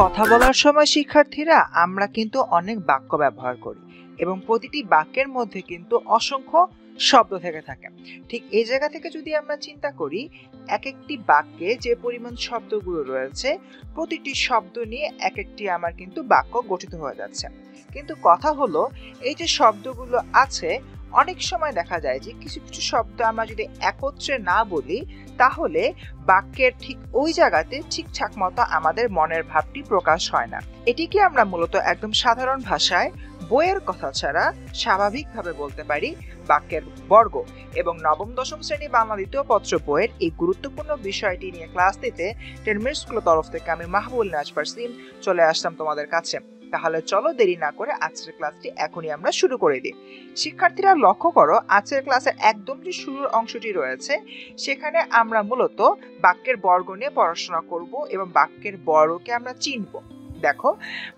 কথা বলার সময়, শিক্ষার্থীরা, আমরা কিন্তু অনেক বাক্য ব্যবহার করি এবং প্রতিটি বাক্যের মধ্যে কিন্তু অসংখ্য শব্দ থেকে থাকে। ঠিক এই জায়গা থেকে যদি আমরা চিন্তা করি এক একটি বাক্যে যে পরিমাণ শব্দগুলো রয়েছে, প্রতিটি শব্দ নিয়ে এক একটি আমার কিন্তু বাক্য গঠিত হয়ে যাচ্ছে। কিন্তু কথা হলো, এই যে শব্দগুলো আছে অনেক সময় দেখা যায় যে কিছু কিছু শব্দ আমরা যদি একত্রে না বলি, তাহলে বাক্যের ঠিক ওই জায়গাতে ঠিকঠাক মতো আমাদের মনের ভাবটি প্রকাশ হয় না। এটিকে আমরা মূলত একদম সাধারণ ভাষায় বইয়ের কথা ছাড়া স্বাভাবিকভাবে বলতে পারি বাক্যের বর্গ। এবং নবম, দশম শ্রেণি বাংলা দ্বিতীয় পত্র বইয়ের এই গুরুত্বপূর্ণ বিষয়টি নিয়ে ক্লাস দিতে টেনমির স্কুলের তরফ থেকে আমি মাহবুল নাজ পারসিম চলে আসলাম তোমাদের কাছে। তাহলে চলো দেরি না করে আজকের ক্লাসটি এখনই আমরা শুরু করে দিই। শিক্ষার্থীরা লক্ষ্য করো, আজকের ক্লাসের একদম যে শুরুর অংশটি রয়েছে, সেখানে আমরা মূলত বাক্যের বর্গ নিয়ে পড়াশোনা করব এবং বাক্যের বর্গকে আমরা চিনব। দেখো,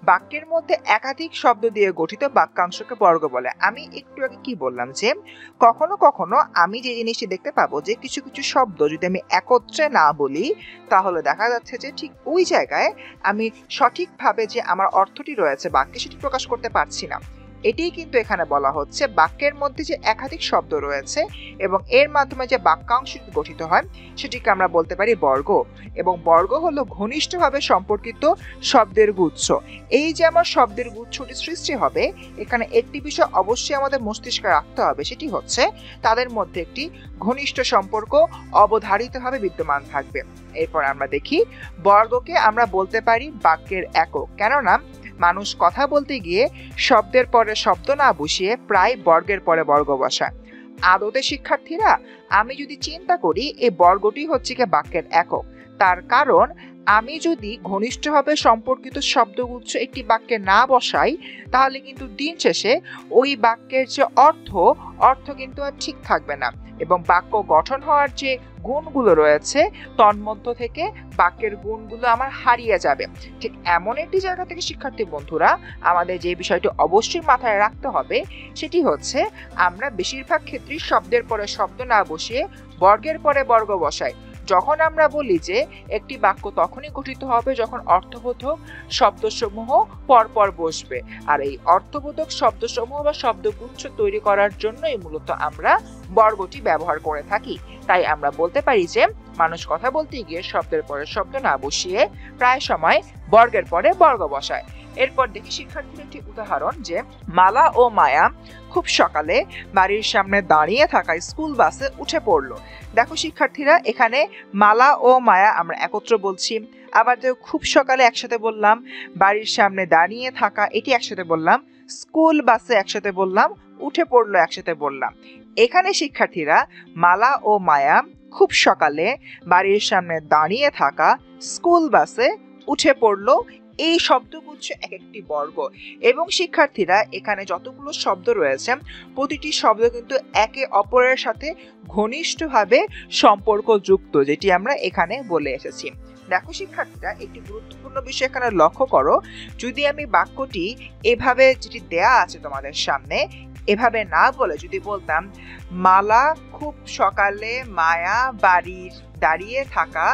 বাক্যের মধ্যে একাধিক শব্দ দিয়ে গঠিত বাক্যাংশকে বর্গ বলে। আমি একটু আগে কি বললাম যে, কখনো কখনো আমি যে জিনিসটি দেখতে পাবো যে, কিছু কিছু শব্দ যদি আমি একত্রে না বলি, তাহলে দেখা যাচ্ছে যে ঠিক ওই জায়গায় আমি সঠিকভাবে যে আমার অর্থটি রয়েছে, বাক্যে সেটি প্রকাশ করতে পারছি না। এটিই কিন্তু এখানে বলা হচ্ছে বাক্যের মধ্যে যে একাধিক শব্দ রয়েছে এবং এর মাধ্যমে যে বাক্যাংশ গঠিত হয়, সেটিকে আমরা বলতে পারি বর্গ। এবং বর্গ হলো ঘনিষ্ঠভাবে সম্পর্কিত শব্দের গুচ্ছ। এই যে আমার শব্দের গুচ্ছটি সৃষ্টি হবে, এখানে একটি বিষয় অবশ্যই আমাদের মস্তিষ্কে রাখতে হবে, সেটি হচ্ছে তাদের মধ্যে একটি ঘনিষ্ঠ সম্পর্ক অবধারিতভাবে বিদ্যমান থাকবে। এরপর আমরা দেখি বর্গকে আমরা বলতে পারি বাক্যের একক। কেননা মানুষ কথা বলতে গিয়ে শব্দের পরে শব্দ না বসিয়ে প্রায় বর্গের পরে বর্গ বসায়। আদতে শিক্ষার্থীরা, আমি যদি চিন্তা করি এই বর্গটি হচ্ছে কি বাক্যের একক। তার কারণ, আমি যদি ঘনিষ্ঠভাবে সম্পর্কিত শব্দগুচ্ছ একটি বাক্যে না বসাই, তাহলে কিন্তু দিন শেষে ওই বাক্যের যে অর্থ অর্থ কিন্তু আর ঠিক থাকবে না। এবং বাক্য গঠন হওয়ার যে গুণগুলো রয়েছে, তন্মধ্য থেকে বাক্যের গুণগুলো আমার হারিয়ে যাবে। ঠিক এমন একটি জায়গা থেকে, শিক্ষার্থী বন্ধুরা, আমাদের যে বিষয়টি অবশ্যই মাথায় রাখতে হবে, সেটি হচ্ছে আমরা বেশিরভাগ ক্ষেত্রেই শব্দের পরে শব্দ না বসিয়ে বর্গের পরে বর্গ বসাই। যখন আমরা বলি যে একটি বাক্য তখনই গঠিত হবে যখন অর্থবোধক শব্দসমূহ পরপর বসবে। আর এই অর্থবোধক শব্দসমূহ বা শব্দগুচ্ছ তৈরি করার জন্যই মূলত আমরা বর্গটি ব্যবহার করে থাকি। তাই আমরা বলতে পারি যে মানুষ কথা বলতে গিয়ে শব্দের পরে শব্দ না বসিয়ে প্রায় সময় বর্গের পরে বর্গ বসায়। এরপর দেখি শিক্ষার্থীর একটি উদাহরণ যে মালা ও মায়া খুব সকালে বাড়ির সামনে দাঁড়িয়ে থাকা স্কুল বাসে উঠে পড়ল। দেখো শিক্ষার্থীরা, এখানে মালা ও মায়া আমরা একত্র বলছি। আবার দেখো খুব সকালে একসাথে বললাম, বাড়ির সামনে দাঁড়িয়ে থাকা এটি একসাথে বললাম, স্কুল বাসে একসাথে বললাম, উঠে পড়ল একসাথে বললাম। এখানে শিক্ষার্থীরা, মালা ও মায়া খুব সকালে বাড়ির সামনে দাঁড়িয়ে থাকা স্কুল বাসে উঠে পড়ল এই শব্দগুচ্ছ এক একটি বর্গ। এবং শিক্ষার্থীরা এখানে যতগুলো শব্দ রয়েছে, প্রতিটি শব্দ কিন্তু একে অপরের সাথে ঘনিষ্ঠভাবে সম্পর্কযুক্ত, যেটি আমরা এখানে বলে এসেছি। দেখো শিক্ষার্থীরা, একটি গুরুত্বপূর্ণ বিষয় এখানে লক্ষ্য করো। যদি আমি বাক্যটি এভাবে যেটি দেয়া আছে তোমাদের সামনে, এভাবে না বলে যদি বলতাম, মালা খুব সকালে মায়া বাড়ির দাঁড়িয়ে থাকা,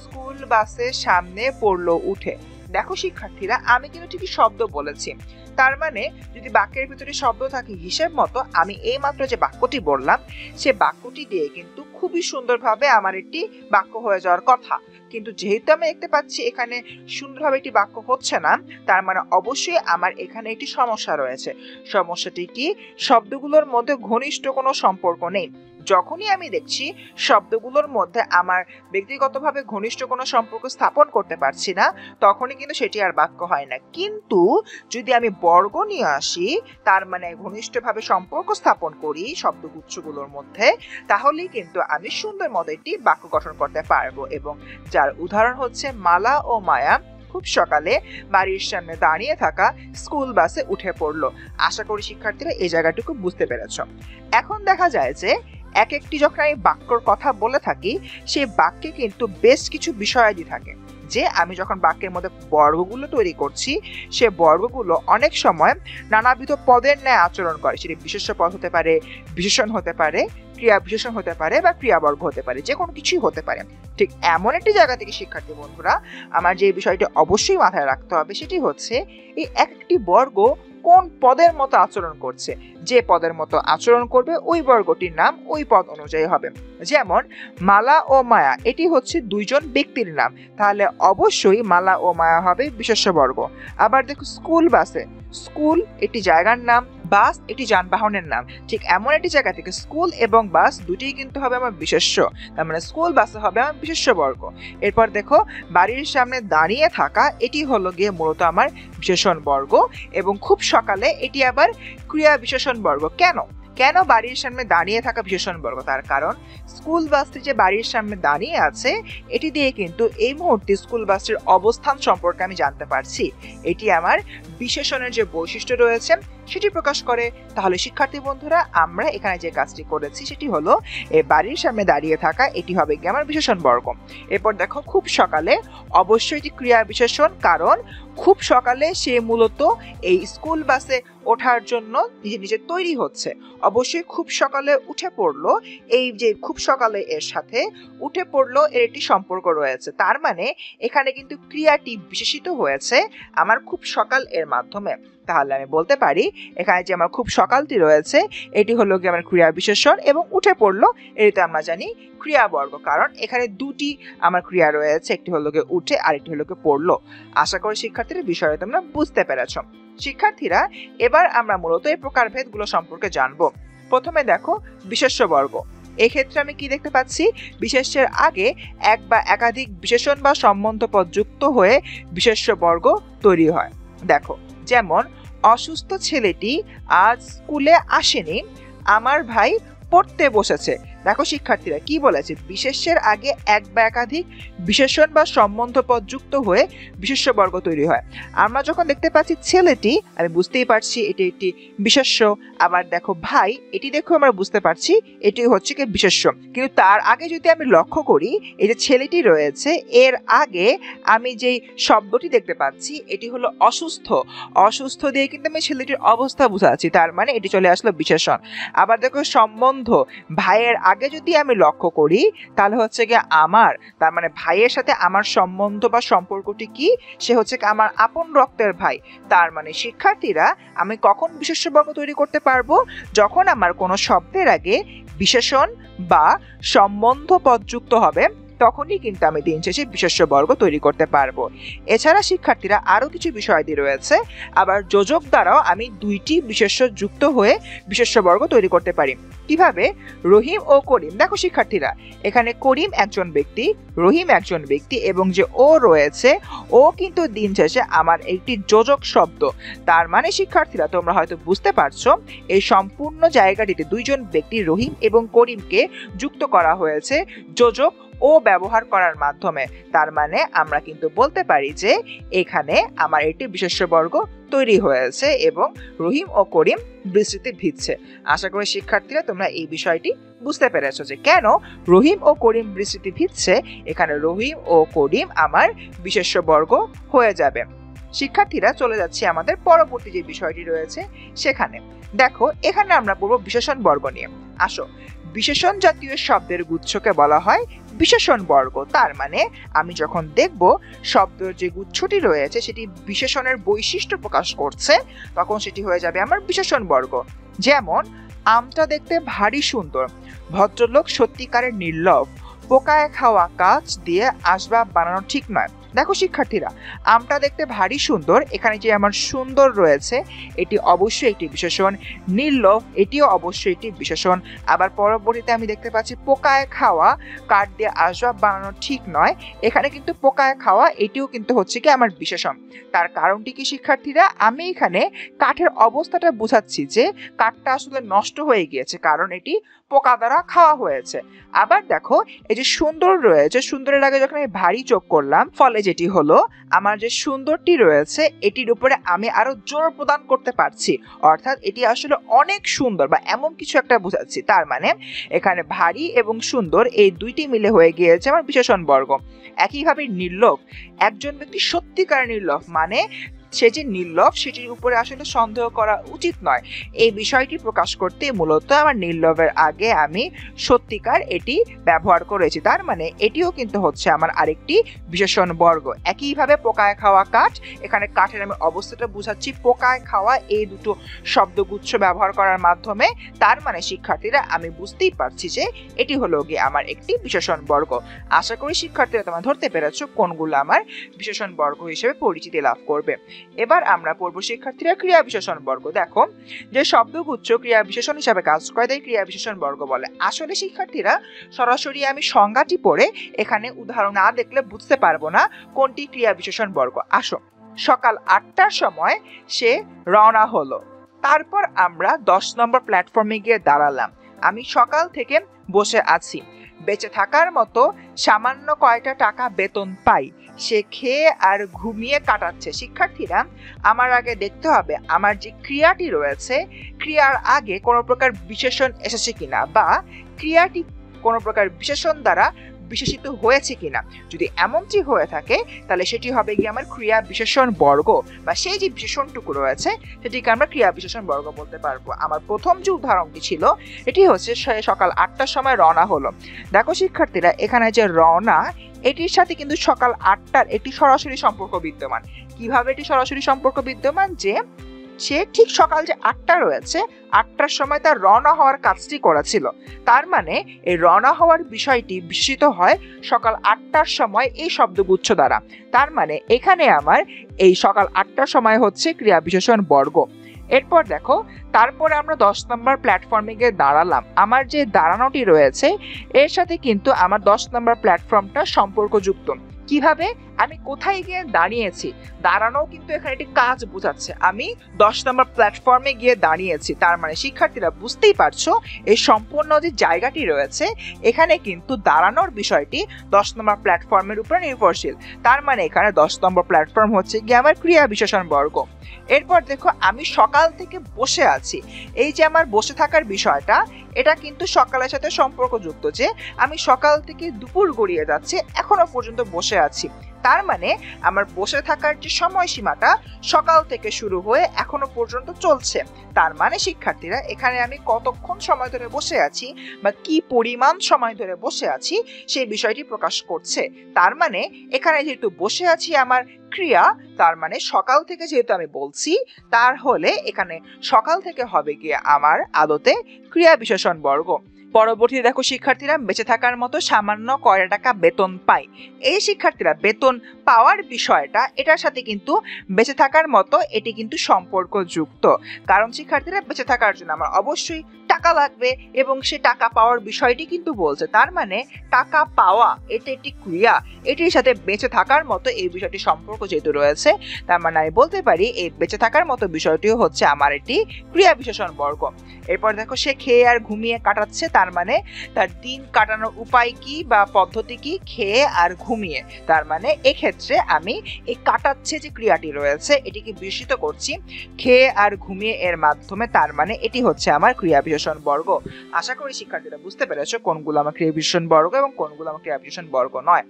স্কুল বাসের সামনে পড়ল উঠে। দেখো শিক্ষার্থীরা আমি কিন্তু ঠিকই শব্দ বলেছি। তার মানে যদি বাক্যের ভিতরে শব্দ থাকে হিসেব মতো, আমি এই মাত্র যে বাক্যটি বললাম, সে বাক্যটি দিয়ে কিন্তু খুবই সুন্দরভাবে আমার একটি বাক্য হয়ে যাওয়ার কথা। কিন্তু যেহেতু আমি দেখতে পাচ্ছি এখানে সুন্দরভাবে একটি বাক্য হচ্ছে না, তার মানে অবশ্যই আমার এখানে একটি সমস্যা রয়েছে। সমস্যাটি কি? শব্দগুলোর মধ্যে ঘনিষ্ঠ কোনো সম্পর্ক নেই। যখনই আমি দেখছি শব্দগুলোর মধ্যে আমার ব্যক্তিগতভাবে ঘনিষ্ঠ কোনো সম্পর্ক স্থাপন করতে পারছি না, তখনই কিন্তু সেটি আর বাক্য হয় না। কিন্তু যদি আমি বর্গ নিয়ে আসি, তার মানে ঘনিষ্ঠভাবে সম্পর্ক স্থাপন করি শব্দগুচ্ছগুলোর মধ্যে, তাহলেই কিন্তু আমি সুন্দর মতো একটি বাক্য গঠন করতে পারব। এবং যার উদাহরণ হচ্ছে, মালা ও মায়া, খুব সকালে বাড়ির সামনে দাঁড়িয়ে থাকা স্কুল বাসে উঠে পড়ল। আশা করি শিক্ষার্থীরা এই জায়গাটুকু বুঝতে পেরেছ। এখন দেখা যায় যে এক একটি যখন আমি বাক্যর কথা বলে থাকি, সেই বাক্যে কিন্তু বেশ কিছু বিষয়াদি থাকে। যে আমি যখন বাক্যের মধ্যে বর্গগুলো তৈরি করছি, সে বর্গগুলো অনেক সময় নানাবিধ পদের ন্যায় আচরণ করে। সেটি বিশেষ পদ হতে পারে, বিশেষণ হতে পারে, ক্রিয়া বিশেষণ হতে পারে বা ক্রিয়াবর্গ হতে পারে, যে কোনো কিছুই হতে পারে। ঠিক এমন একটি জায়গা থেকে, শিক্ষার্থী বন্ধুরা, আমার যে বিষয়টি অবশ্যই মাথায় রাখতে হবে, সেটি হচ্ছে এই এক একটি বর্গ কোন পদের মতো আচরণ করছে? যে পদের মতো আচরণ করবে, ওই বর্গটির নাম ওই পদ অনুযায়ী হবে। যেমন, মালা ও মায়া, এটি হচ্ছে দুইজন ব্যক্তির নাম। তাহলে অবশ্যই মালা ও মায়া হবে বিশেষ্য বর্গ। আবার দেখো, স্কুল বাসে। স্কুল এটি জায়গার নাম, বাস এটি যানবাহনের নাম। ঠিক এমন একটি জায়গা থেকে স্কুল এবং বাস দুটিই কিন্তু হবে আমার বিশেষ্য। তার মানে স্কুল বাসে হবে আমার বিশেষ্য বর্গ। এরপর দেখো, বাড়ির সামনে দাঁড়িয়ে থাকা, এটি হলো গিয়ে মূলত আমার বিশেষণ বর্গ এবং খুব সকালে এটি আবার ক্রিয়া বিশেষণ বর্গ। কেন? কেন বাড়ির সামনে দাঁড়িয়ে থাকা বিশেষণ বর্গ তার কারণ স্কুল বাসটি যে বাড়ির সামনে দাঁড়িয়ে আছে, এটি দিয়ে কিন্তু এই মুহূর্তে স্কুল বাসটির অবস্থান সম্পর্কে আমি জানতে পারছি। এটি আমার বিশেষণের যে বৈশিষ্ট্য রয়েছে, সেটি প্রকাশ করে। তাহলে শিক্ষার্থী বন্ধুরা, আমরা এখানে যে কাজটি করেছি, সেটি হলো এই বাড়ির সামনে দাঁড়িয়ে থাকা, এটি হবে কি আমার বিশেষণ বর্গ। এরপর দেখো, খুব সকালে অবশ্যই এটি ক্রিয়া বিশেষণ, কারণ খুব সকালে সে মূলত এই স্কুল বাসে ওঠার জন্য নিজে নিজে তৈরি হচ্ছে। অবশ্যই খুব সকালে উঠে পড়ল, এই যে খুব সকালে এর সাথে উঠে পড়ল এর একটি সম্পর্ক রয়েছে। তার মানে এখানে কিন্তু ক্রিয়াটি বিশেষিত হয়েছে আমার খুব সকাল এর মাধ্যমে। তাহলে আমি বলতে পারি, এখানে যে আমার খুব সকালটি রয়েছে, এটি হলো কি আমার ক্রিয়া বিশেষণ এবং উঠে পড়ল, এটিতে আমরা জানি ক্রিয়াবর্গ কারণ এখানে দুটি আমার ক্রিয়া রয়েছে, একটি হলো গিয়ে উঠে আর একটি হলো গিয়ে পড়ল। আশা করি শিক্ষার্থীরা বিষয়টা তোমরা বুঝতে পেরেছ। শিক্ষার্থীরা, এবার আমরা মূলত এই প্রকারভেদগুলো সম্পর্কে জানব। প্রথমে দেখো বিশেষ্য বর্গ এক্ষেত্রে আমি কি দেখতে পাচ্ছি? বিশেষ্যের আগে এক বা একাধিক বিশেষণ বা সম্বন্ধ পদ যুক্ত হয়ে বিশেষ্য বর্গ তৈরি হয়। দেখো, যেমন, অসুস্থ ছেলেটি আজ স্কুলে আসেনি, আমার ভাই পড়তে বসেছে দেখো, শিক্ষার্থীরা, কি বলেছে? বিশেষ্যের আগে এক বা একাধিক বিশেষণ বা সম্বন্ধ পদ যুক্ত হয়ে বিশেষ্য বর্গ তৈরি হয়। আমরা যখন দেখতে পাচ্ছি ছেলেটি, আমি বুঝতেই পারছি এটি একটি বিশেষ্য, আবার দেখো ভাই, এটি দেখো আমরা বুঝতে পারছি এটি হচ্ছে কি বিশেষ্য। কিন্তু তার আগে যদি আমি লক্ষ্য করি, এই যে ছেলেটি রয়েছে, এর আগে আমি যেই শব্দটি দেখতে পাচ্ছি, এটি হলো অসুস্থ। অসুস্থ দিয়ে কিন্তু আমি ছেলেটির অবস্থা বুঝাচ্ছি, তার মানে এটি চলে আসলো বিশেষণ। আবার দেখো, সম্বন্ধ, ভাইয়ের আগে যদি আমি লক্ষ্য করি, তাহলে হচ্ছে গিয়ে আমার, তার মানে ভাইয়ের সাথে আমার সম্বন্ধ বা সম্পর্কটি কি? সে হচ্ছে আমার আপন রক্তের ভাই। তার মানে শিক্ষার্থীরা, আমি কখন বিশেষ্য বর্গ তৈরি করতে পারব? যখন আমার কোনো শব্দের আগে বিশেষণ বা সম্বন্ধ পদযুক্ত হবে। তখনই কিন্তু আমি দিন শেষে বিশেষ্য বর্গ তৈরি করতে পারব। এছাড়া শিক্ষার্থীরা আরও কিছু বিষয়াদি রয়েছে। আবার যোজক দ্বারাও আমি দুইটি বিশেষ্য যুক্ত হয়ে বিশেষ্য বর্গ তৈরি করতে পারি। কীভাবে? রহিম ও করিম। দেখো শিক্ষার্থীরা, এখানে করিম একজন ব্যক্তি, রহিম একজন ব্যক্তি এবং যে ও রয়েছে, ও কিন্তু দিন শেষে আমার একটি যোজক শব্দ। তার মানে শিক্ষার্থীরা, তোমরা হয়তো বুঝতে পারছ, এই সম্পূর্ণ জায়গাটিতে দুইজন ব্যক্তি রহিম এবং করিমকে যুক্ত করা হয়েছে। যোজক ও ব্যবহার করার মাধ্যমে। তার মানে আমরা কিন্তু বলতে পারি যে এখানে আমার একটি বিশেষ্য বর্গ তৈরি হয়েছে এবং রহিম ও করিম বৃষ্টিতে ভিজছে আশা করি শিক্ষার্থীরা তোমরা এই বিষয়টি বুঝতে পেরেছ যে কেন রহিম ও করিম বৃষ্টিতে ভিজছে এখানে রহিম ও করিম আমার বিশেষ্য বর্গ হয়ে যাবে। শিক্ষার্থীরা চলে যাচ্ছে আমাদের পরবর্তী যে বিষয়টি রয়েছে, সেখানে। দেখো, এখানে আমরা পড়ব বিশেষণ বর্গ নিয়ে। আসো বিশেষণ জাতীয় শব্দের গুচ্ছকে বলা হয় বিশেষণ বর্গ। তার মানে আমি যখন দেখব শব্দের যে গুচ্ছটি রয়েছে, সেটি বিশেষণের বৈশিষ্ট্য প্রকাশ করছে, তখন সেটি হয়ে যাবে আমার বিশেষণ বর্গ। যেমন, আমটা দেখতে ভারী সুন্দর, ভদ্রলোক সত্যিকারের নির্লভ পোকায় খাওয়া কাজ দিয়ে আসবাব বানানো ঠিক নয়। দেখো শিক্ষার্থীরা, আমটা দেখতে ভারী সুন্দর, এখানে যে আমার সুন্দর রয়েছে, এটি অবশ্যই একটি বিশেষণ। নির্লোভ এটিও অবশ্যই একটি বিশেষণ। আবার পরবর্তীতে আমি দেখতে পাচ্ছি পোকায় খাওয়া, কাঠ দিয়ে আসবাব বানানো ঠিক নয়। এখানে কিন্তু পোকায় খাওয়া, এটিও কিন্তু হচ্ছে কি আমার বিশেষণ। তার কারণটি কি শিক্ষার্থীরা? আমি এখানে কাঠের অবস্থাটা বোঝাচ্ছি যে কাঠটা আসলে নষ্ট হয়ে গিয়েছে, কারণ এটি পোকা দ্বারা খাওয়া হয়েছে। আবার দেখো, এই যে সুন্দর রয়েছে, সুন্দরের আগে যখন আমি ভারী চোখ করলাম, ফলে যেটি হলো, আমার যে সুন্দরটি রয়েছে, এটির উপরে আমি আরও জোর প্রদান করতে পারছি। অর্থাৎ এটি আসলে অনেক সুন্দর বা এমন কিছু একটা বোঝাচ্ছি। তার মানে এখানে ভারী এবং সুন্দর এই দুইটি মিলে হয়ে গিয়েছে আমার বিশেষণ বর্গ। একইভাবে নির্লোভ, একজন ব্যক্তি সত্যিকার নির্লোভ মানে সে যে নির্লভ, সেটির উপরে আসলে সন্দেহ করা উচিত নয়। এই বিষয়টি প্রকাশ করতে মূলত আমার নির্লভের আগে আমি সত্যিকার এটি ব্যবহার করেছি। তার মানে এটিও কিন্তু হচ্ছে আমার আরেকটি বিশেষণ বর্গ। একইভাবে পোকায় খাওয়া কাঠ, এখানে কাঠের আমি অবস্থাটা বুঝাচ্ছি। পোকায় খাওয়া এই দুটো শব্দগুচ্ছ ব্যবহার করার মাধ্যমে, তার মানে শিক্ষার্থীরা আমি বুঝতেই পারছি যে এটি হলো গিয়ে আমার একটি বিশেষণ বর্গ। আশা করি শিক্ষার্থীরা তোমরা ধরতে পেরেছ কোনগুলো আমার বিশেষণ বর্গ হিসেবে পরিচিতি লাভ করবে। এবার আমরা পড়ব শিক্ষার্থীরা ক্রিয়া বিশেষণ বর্গ। দেখো, যে শব্দগুচ্ছ ক্রিয়া বিশেষণ হিসাবে কাজ করে, তাই ক্রিয়া বিশেষণ বর্গ বলে। আসলে শিক্ষার্থীরা, সরাসরি আমি সংজ্ঞাটি পড়ে এখানে উদাহরণ না দেখলে বুঝতে পারব না কোনটি ক্রিয়া বিশেষণ বর্গ। আসো, সকাল আটটার সময় সে রওনা হলো। তারপর আমরা দশ নম্বর প্ল্যাটফর্মে গিয়ে দাঁড়ালাম। আমি সকাল থেকে বসে আছি। বেঁচে থাকার মতো সামান্য কয়টা টাকা বেতন পাই। সে খেয়ে আর ঘুমিয়ে কাটাচ্ছে। শিক্ষার্থীরা, আমার আগে দেখতে হবে, আমার যে ক্রিয়াটি রয়েছে, ক্রিয়ার আগে কোনো প্রকার বিশেষণ এসেছে কিনা বা ক্রিয়াটি কোনো প্রকার বিশেষণ দ্বারা বিশেষিত হয়েছে কিনা। যদি এমনটি হয়ে থাকে, তাহলে সেটি হবে গিয়ে আমার ক্রিয়া বিশেষণ বর্গ, বা সেই যে বিশেষণটুকু রয়েছে, সেটিকে আমরা ক্রিয়া বিশেষণ বর্গ বলতে পারব। আমার প্রথম যে উদাহরণটি ছিল, এটি হচ্ছে সকাল আটটার সময় রওনা হলো। দেখো শিক্ষার্থীরা, এখানে যে রওনা, এটির সাথে কিন্তু সকাল আটটার একটি সরাসরি সম্পর্ক বিদ্যমান। কীভাবে এটি সরাসরি সম্পর্ক বিদ্যমান? যে সে ঠিক সকাল যে আটটা রয়েছে, আটটার সময় তার রওনা হওয়ার কাজটি করেছিল। তার মানে এই রওনা হওয়ার বিষয়টি বিস্মিত হয় সকাল আটটার সময় এই শব্দগুচ্ছ দ্বারা। তার মানে এখানে আমার এই সকাল আটটার সময় হচ্ছে ক্রিয়া বিশেষণ বর্গ। এরপর দেখো, তারপরে আমরা দশ নম্বর প্ল্যাটফর্মে গিয়ে দাঁড়ালাম। আমার যে দাঁড়ানোটি রয়েছে, এর সাথে কিন্তু আমার দশ নম্বর প্ল্যাটফর্মটা সম্পর্কযুক্ত। কীভাবে? আমি কোথায় গিয়ে দাঁড়িয়েছি? দাঁড়ানো কিন্তু এখানে একটি কাজ বোঝাচ্ছে। আমি দশ নম্বর প্ল্যাটফর্মে গিয়ে দাঁড়িয়েছি। তার মানে শিক্ষার্থীরা বুঝতেই পারছ, এই সম্পূর্ণ যে জায়গাটি রয়েছে, এখানে কিন্তু দাঁড়ানোর বিষয়টি দশ নম্বর প্ল্যাটফর্মের উপর নির্ভরশীল। তার মানে এখানে দশ নম্বর প্ল্যাটফর্ম হচ্ছে গিয়ে আমার ক্রিয়া বিশেষণ বর্গ। এরপর দেখো, আমি সকাল থেকে বসে আছি। এই যে আমার বসে থাকার বিষয়টা, এটা কিন্তু সকালের সাথে সম্পর্কযুক্ত যে, আমি সকাল থেকে দুপুর গড়িয়ে যাচ্ছে, এখনও পর্যন্ত বসে আছি। তার মানে আমার বসে থাকার যে সময়সীমাটা সকাল থেকে শুরু হয়ে এখনও পর্যন্ত চলছে। তার মানে শিক্ষার্থীরা, এখানে আমি কতক্ষণ সময় ধরে বসে আছি বা কি পরিমাণ সময় ধরে বসে আছি সেই বিষয়টি প্রকাশ করছে। তার মানে এখানে যেহেতু বসে আছি আমার ক্রিয়া, তার মানে সকাল থেকে যেহেতু আমি বলছি, তার হলে এখানে সকাল থেকে হবে গিয়ে আমার আদতে ক্রিয়া বিশেষণ বর্গ। পরবর্তী দেখো শিক্ষার্থীরা বেঁচে থাকার মতো সামান্য কয়টা টাকা বেতন পায়। এই শিক্ষার্থীরা বেতন পাওয়ার বিষয়টা, এটার সাথে কিন্তু বেঁচে থাকার মতো এটি কিন্তু সম্পর্কযুক্ত। কারণ শিক্ষার্থীরা বেঁচে থাকার জন্য আমার অবশ্যই টাকা লাগবে এবং সে টাকা পাওয়ার বিষয়টি কিন্তু বলছে। তার মানে টাকা পাওয়া, এটা একটি ক্রিয়া, এটির সাথে বেঁচে থাকার মতো এই বিষয়টি সম্পর্ক যেহেতু রয়েছে, তার মানে আমি বলতে পারি এই বেঁচে থাকার মতো বিষয়টিও হচ্ছে আমার একটি ক্রিয়া বিশেষণ বর্গ। এরপর দেখো সে খেয়ে আর ঘুমিয়ে কাটাচ্ছে, তার মানে তার দিন কাটানোর উপায় কি বা পদ্ধতি কি? খেয়ে আর ঘুমিয়ে। তার মানে এক্ষেত্রে আমি এই কাটাচ্ছে যে ক্রিয়াটি রয়েছে, এটিকে বিস্মিত করছি। খেয়ে আর ঘুমিয়ে এর মাধ্যমে তার মানে এটি হচ্ছে আমার ক্রিয়া বিশেষণ বর্গ। আশা করি শিক্ষার্থীরা বুঝতে পেরেছ কোনগুলো আমার ক্রিয়া বিশেষণ বর্গ এবং কোনগুলো আমার ক্রিয়া বিশেষণ বর্গ নয়।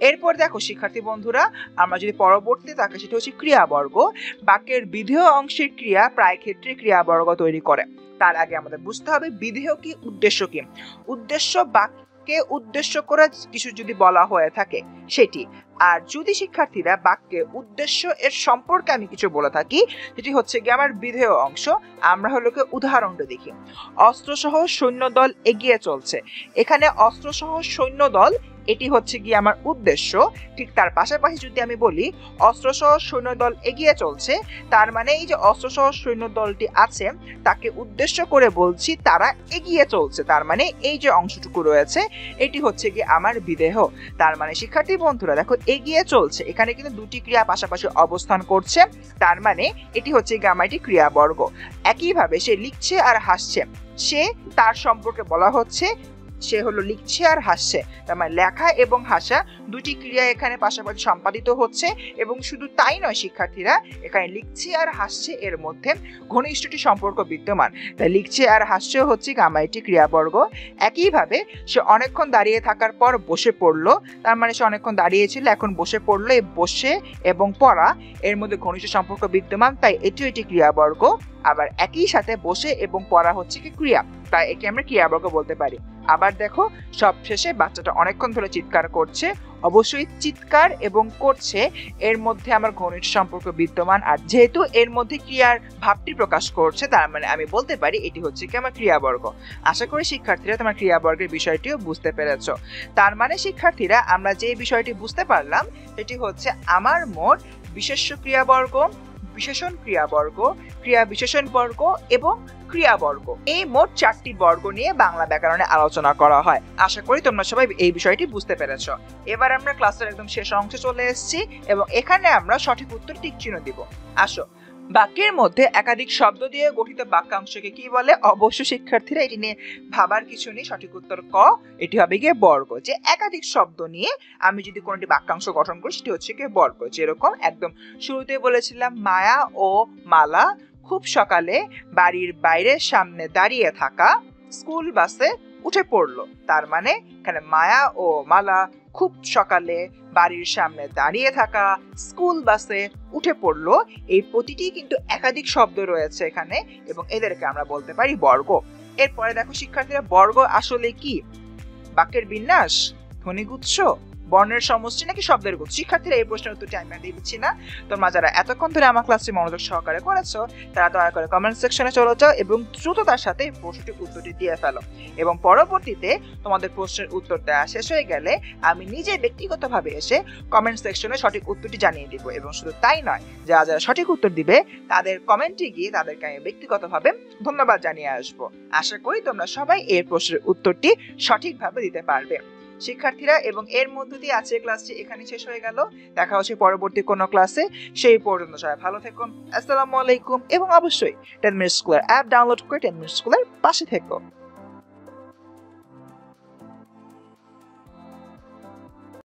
এরপর দেখো শিক্ষার্থী বন্ধুরা, আমরা যদি পরবর্তী তাকে সেটা হচ্ছে ক্রিয়া বর্গ বাক্যের বিধেয় অংশের ক্রিয়া প্রায় ক্ষেত্রে ক্রিয়া বর্গ তৈরি করে। তার আগে আমাদের বুঝতে হবে বিধেয় কি, উদ্দেশ্য কি? উদ্দেশ্য বাক্যে উদ্দেশ্য করে কিছু যদি বলা হয়ে থাকে, সেটি। আর যদি শিক্ষার্থীরা বাক্যে উদ্দেশ্য এর সম্পর্কে আমি কিছু বলে থাকি যেটি হচ্ছে গিয়ে আমার বিধেয় অংশ, আমরা হলো কি উদাহরণটা দেখি। অস্ত্রসহ সৈন্যদল এগিয়ে চলছে। এখানে অস্ত্রসহ সৈন্যদল এটি হচ্ছে গিয়ে আমার উদ্দেশ্য। ঠিক তার পাশাপাশি যদি আমি বলি, অস্ত্রসহ সৈন্যদল এগিয়ে চলছে, তার মানে এই যে অস্ত্রসহ সৈন্যদলটি আছে, তাকে উদ্দেশ্য করে বলছি তারা এগিয়ে চলছে। তার মানে এই যে অংশটুকু রয়েছে, এটি হচ্ছে গিয়ে আমার বিদেহ। তার মানে শিক্ষার্থী বন্ধুরা, দেখো, এগিয়ে চলছে। এখানে কিন্তু দুটি ক্রিয়া পাশাপাশি অবস্থান করছে। তার মানে এটি হচ্ছে গিয়ে আমার একটি ক্রিয়াবর্গ। একইভাবে সে লিখছে আর হাসছে। সে তার সম্পর্কে বলা হচ্ছে সে হলো লিখছে আর হাসছে। তার মানে লেখা এবং হাসা দুটি ক্রিয়া এখানে পাশাপাশি সম্পাদিত হচ্ছে এবং শুধু তাই নয়, শিক্ষার্থীরা এখানে লিখছে আর হাসছে এর মধ্যে ঘনিষ্ঠটি সম্পর্ক বিদ্যমান। তাই লিখছে আর হাসছে হচ্ছে কামাইটি ক্রিয়াবর্গ। একইভাবে সে অনেকক্ষণ দাঁড়িয়ে থাকার পর বসে পড়ল। তার মানে সে অনেকক্ষণ দাঁড়িয়েছিল, এখন বসে পড়ল বসে এবং পড়া। এর মধ্যে ঘনিষ্ঠ সম্পর্ক বিদ্যমান, তাই এটিও একটি ক্রিয়াবর্গ। আবার একই সাথে বসে এবং পড়া হচ্ছে কি ক্রিয়া। তাই একে আমরা ক্রিয়াবর্গ বলতে পারি। আবার দেখো সব শেষে বাচ্চাটা অনেকক্ষণ ধরে চিৎকার করছে। অবশ্যই চিৎকার এবং করছে, এর মধ্যে আমার ঘনিষ্ঠ সম্পর্ক বিদ্যমান। আর যেহেতু এর মধ্যে ক্রিয়ার ভাবটি প্রকাশ করছে, তার মানে আমি বলতে পারি এটি হচ্ছে কি আমার ক্রিয়াবর্গ। আশা করি শিক্ষার্থীরা তোমার ক্রিয়াবর্গের বিষয়টিও বুঝতে পেরেছ। তার মানে শিক্ষার্থীরা, আমরা যে বিষয়টি বুঝতে পারলাম, সেটি হচ্ছে আমার মোট বিশেষ্য ক্রিয়াবর্গ, বিশেষণ ক্রিয়াবর্গ, ক্রিয়া বিশেষণ বর্গ এবং ক্রিয়াবর্গ। এই মোট চারটি বর্গ নিয়ে বাংলা ব্যাকরণে আলোচনা করা হয়। আশা করি তোমরা সবাই এই বিষয়টি বুঝতে পেরেছ। এবার আমরা ক্লাসের একদম শেষ অংশে চলে এসেছি এবং এখানে আমরা সঠিক উত্তর টিক চিহ্ন দিব। আসো। বাক্যের মধ্যে একাধিক শব্দ দিয়ে গঠিত বাক্যাংশকে কি বলে? অবশ্য শিক্ষার্থীরা এটি নিয়ে ভাবার কিছু নেই। সঠিক উত্তর ক, এটি হবে গিয়ে বর্গ। যে একাধিক শব্দ নিয়ে আমি যদি কোনটি বাক্যাংশ গঠন করি, সেটি হচ্ছে গিয়ে বর্গ। যেরকম একদম শুরুতে বলেছিলাম মায়া ও মালা খুব সকালে বাড়ির বাইরের সামনে দাঁড়িয়ে থাকা স্কুল বাসে উঠে পড়ল। তার মানে এখানে মায়া ও মালা খুব সকালে বাড়ির সামনে দাঁড়িয়ে থাকা স্কুল বাসে উঠে পড়ল। এই প্রতিটি কিন্তু একাধিক শব্দ রয়েছে এখানে এবং এদেরকে আমরা বলতে পারি বর্গ। এরপরে দেখো শিক্ষার্থীরা, বর্গ আসলে কি? বাক্যের বিন্যাস? ধ্বনিগুচ্ছ? বর্ণের সমষ্টি নাকি শব্দের গুচ্ছ শিক্ষার্থীরা এই প্রশ্নের উত্তরটি আমি দিচ্ছি না। তোমরা যারা এতক্ষণ ধরে আমার ক্লাসটি মনোযোগ সহকারে করেছ, তারা দয়া করে কমেন্ট সেকশনে চলে যাও এবং দ্রুততার সাথে প্রশ্নটির উত্তরটি দিয়ে ফেলো। এবং পরবর্তীতে তোমাদের প্রশ্নের উত্তর দেওয়া শেষ হয়ে গেলে আমি নিজে ব্যক্তিগতভাবে এসে কমেন্ট সেকশনে সঠিক উত্তরটি জানিয়ে দিব। এবং শুধু তাই নয়, যারা যারা সঠিক উত্তর দিবে, তাদের কমেন্টে গিয়ে তাদেরকে আমি ব্যক্তিগতভাবে ধন্যবাদ জানিয়ে আসব। আশা করি তোমরা সবাই এই প্রশ্নের উত্তরটি সঠিকভাবে দিতে পারবে। শিক্ষার্থীরা এবং এর মধ্য দিয়ে আজকের ক্লাসটি এখানে শেষ হয়ে গেল। দেখা হচ্ছে পরবর্তী কোনো ক্লাসে। সেই পর্যন্ত সবাই ভালো থাকুন আসসালামু আলাইকুম এবং অবশ্যই টেন মিনিট স্কুলের অ্যাপ ডাউনলোড করে টেন মিনিট স্কুলের পাশে থেকো।